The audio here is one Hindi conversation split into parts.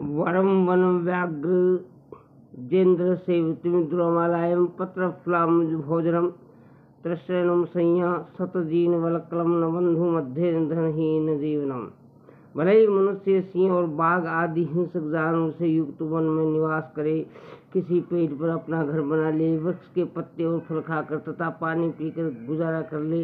वरं वनं व्याघ्र जेन्द्र सेवितुमिद्रुमालयं पत्रफलाम्बुजभोजनं त्रश्रयणं संज्ञा शतजीनवलकलं न बंधु मध्य धनहीन जीवनम। भले ही मनुष्य सिंह और बाघ आदि हिंसक जानवरों से युक्त वन में निवास करे, किसी पेड़ पर अपना घर बना ले, वृक्ष के पत्ते और फल खाकर तथा पानी पीकर गुजारा कर ले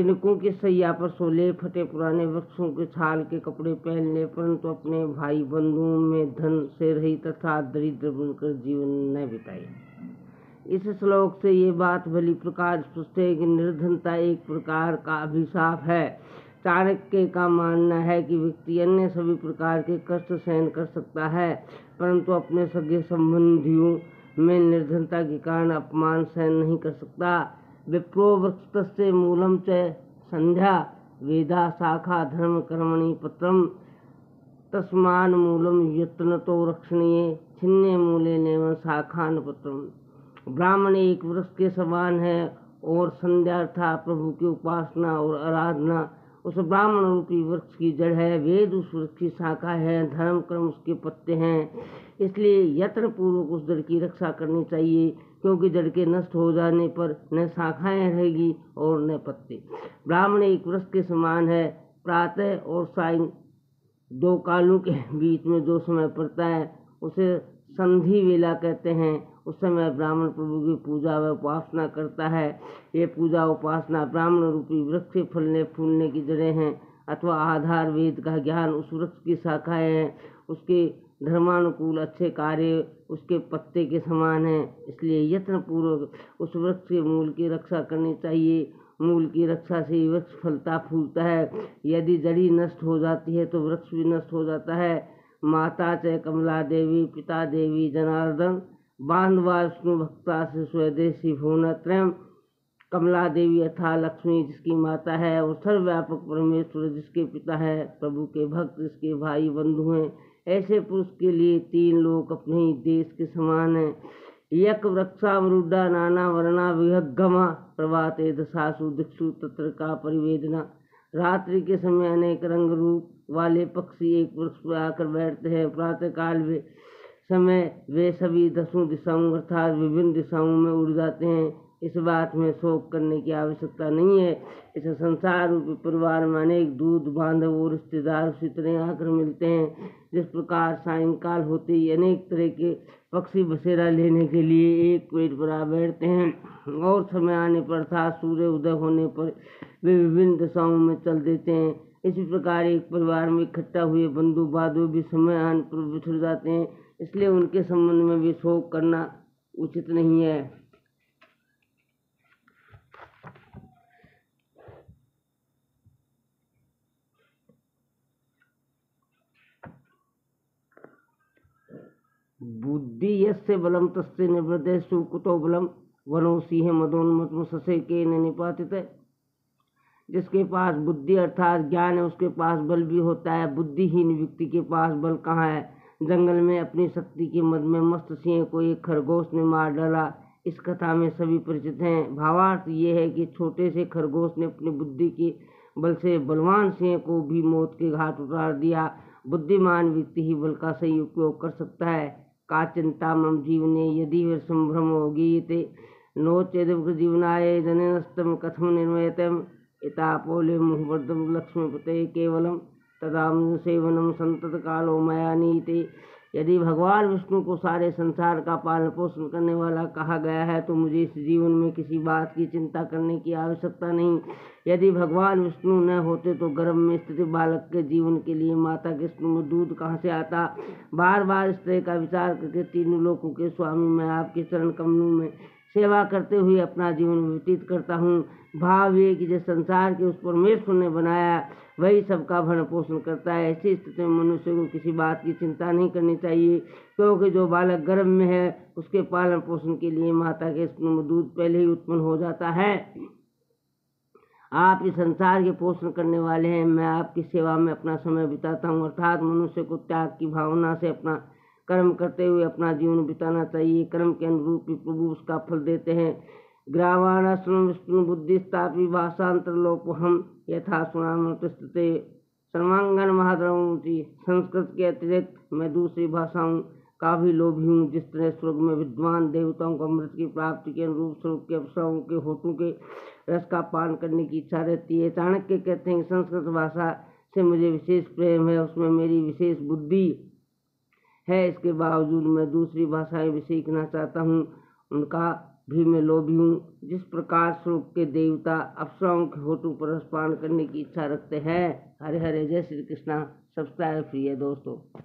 तिनकों की सैया पर सो ले फटे पुराने वृक्षों के छाल के कपड़े पहन ले परंतु अपने भाई बंधुओं में धन से रही तथा दरिद्र बनकर जीवन न बिताए। इस श्लोक से ये बात भली प्रकार स्पष्ट है कि निर्धनता एक प्रकार का अभिशाप है। चाणक्य का मानना है कि व्यक्ति अन्य सभी प्रकार के कष्ट सहन कर सकता है, परंतु अपने सगे संबंधियों में निर्धनता के कारण अपमान सहन नहीं कर सकता। विप्रो वृक्ष मूलम च संध्या वेदा शाखा धर्म कर्मणि पत्रम तस्मान मूलम यत्न तो रक्षणीय छिन्ने मूले नेव शाखान पत्रम। ब्राह्मण एक वृक्ष के समान है और संध्या था प्रभु की उपासना और आराधना उस ब्राह्मण रूपी वृक्ष की जड़ है। वेद उस वृक्ष की शाखा है, धर्म कर्म उसके पत्ते हैं। इसलिए यत्न पूर्वक उस जड़ की रक्षा करनी चाहिए। क्योंकि जड़ के नष्ट हो जाने पर न शाखाएँ रहेगी और न पत्ते। ब्राह्मण एक वृक्ष के समान है। प्रातः और साय दो कालों के बीच में जो समय पड़ता है, उसे संधि वेला कहते हैं। उस समय ब्राह्मण प्रभु की पूजा व उपासना करता है। ये पूजा उपासना ब्राह्मण रूपी वृक्ष से फलने फूलने की जड़ें हैं, अथवा आधार वेद का ज्ञान उस वृक्ष की शाखाएँ हैं। उसके धर्मानुकूल अच्छे कार्य उसके पत्ते के समान हैं, इसलिए यत्न पूर्वक उस वृक्ष के मूल की रक्षा करनी चाहिए। मूल की रक्षा से ही वृक्ष फलता फूलता है। यदि जड़ी नष्ट हो जाती है तो वृक्ष भी नष्ट हो जाता है। माता च कमला देवी, पिता देवी, जनार्दन बांधवा विष्णु भक्ता से स्वदेशी भुवन त्रयम कमला देवी अथा लक्ष्मी जिसकी माता है, और सर्वव्यापक परमेश्वर जिसके पिता है, प्रभु के भक्त, जिसके भाई बंधु हैं ऐसे पुरुष के लिए तीन लोग अपने ही देश के समान हैं। यक वृक्षावरुद्धा नाना वर्णा विहगमा प्रभाते दशासु दिक्षु तत्र का परिवेदना। रात्रि के समय अनेक रंग रूप वाले पक्षी एक वृक्ष पर आकर बैठते हैं। प्रातः काल वे समय वे सभी दसों दिशाओं अर्थात विभिन्न दिशाओं में उड़ जाते हैं। इस बात में शोक करने की आवश्यकता नहीं है। इस संसार रूपी परिवार में अनेक दूध बांधव और रिश्तेदार उसी तरह आकर मिलते हैं। जिस प्रकार सायंकाल होते ही अनेक तरह के पक्षी बसेरा लेने के लिए एक पेड़ पर आ बैठते हैं और समय आने पर अर्थात सूर्य उदय होने पर वे विभिन्न दिशाओं में चल देते हैं। इसी प्रकार एक परिवार में इकट्ठा हुए बंधु बाधु भी समय आने पर बिछड़ जाते हैं, इसलिए उनके संबंध में भी शोक करना उचित नहीं है। बुद्धि यस्य बलम तस्य निवृत्त सुकुतो बलम वनो सिंह मदोन्मत ससे के निपातित जिसके पास बुद्धि अर्थात ज्ञान है, उसके पास बल भी होता है। बुद्धिहीन व्यक्ति के पास बल कहाँ है? जंगल में अपनी शक्ति के मद में मस्त सिंह को एक खरगोश ने मार डाला। इस कथा में सभी परिचित हैं। भावार्थ ये है कि छोटे से खरगोश ने अपनी बुद्धि के बल से बलवान सिंह को भी मौत के घाट उतार दिया। बुद्धिमान व्यक्ति ही बल का सही उपयोग कर सकता है। का चिंता मम जीवने यदि संभ्रम होगी ते नो चेद जीवनाय जनस्तम कथम निर्मयत इतापोले मुहवर्धम लक्ष्मीपते केवलम तदा सेवनम संतत कालो मयानी नीते। यदि भगवान विष्णु को सारे संसार का पालन पोषण करने वाला कहा गया है तो मुझे इस जीवन में किसी बात की चिंता करने की आवश्यकता नहीं। यदि भगवान विष्णु न होते तो गर्भ में स्थित बालक के जीवन के लिए माता के में दूध कहाँ से आता? बार बार इस तरह का विचार करके तीनों लोगों के स्वामी मैं आपके चरण कमलों में सेवा करते हुए अपना जीवन व्यतीत करता हूँ। भाव ये कि जिस संसार के उस परमेश्वर ने बनाया, वही सबका भरण पोषण करता है। ऐसी स्थिति में मनुष्य को किसी बात की चिंता नहीं करनी चाहिए, क्योंकि जो बालक गर्भ में है, उसके पालन पोषण के लिए माता के स्तन में दूध पहले ही उत्पन्न हो जाता है। आप इस संसार के पोषण करने वाले हैं। मैं आपकी सेवा में अपना समय बिताता हूँ, अर्थात मनुष्य को त्याग की भावना से अपना कर्म करते हुए अपना जीवन बिताना चाहिए। कर्म के अनुरूप ही प्रभु उसका फल देते हैं। ग्रावाणाश्रम विष्णु बुद्धि, स्थापी लोप हम यथा सुनाम सर्वांगन महाद्रवती संस्कृत के अतिरिक्त मैं दूसरी भाषाओं का भी लोभी हूँ। जिस तरह स्वर्ग में विद्वान देवताओं को अमृत की प्राप्ति के अनुरूप स्वरूप के अवसरों के होठों के रस का पान करने की इच्छा रहती है। चाणक्य कहते हैं संस्कृत भाषा से मुझे विशेष प्रेम है। उसमें मेरी विशेष बुद्धि है, इसके बावजूद मैं दूसरी भाषाएँ भी सीखना चाहता हूँ। उनका भी मैं लोभी हूँ। जिस प्रकार स्वरूप के देवता अप्सराओं के होटू पर स्पान करने की इच्छा रखते हैं, हरे हरे, जय श्री कृष्णा। सब्सक्राइब प्रिय दोस्तों।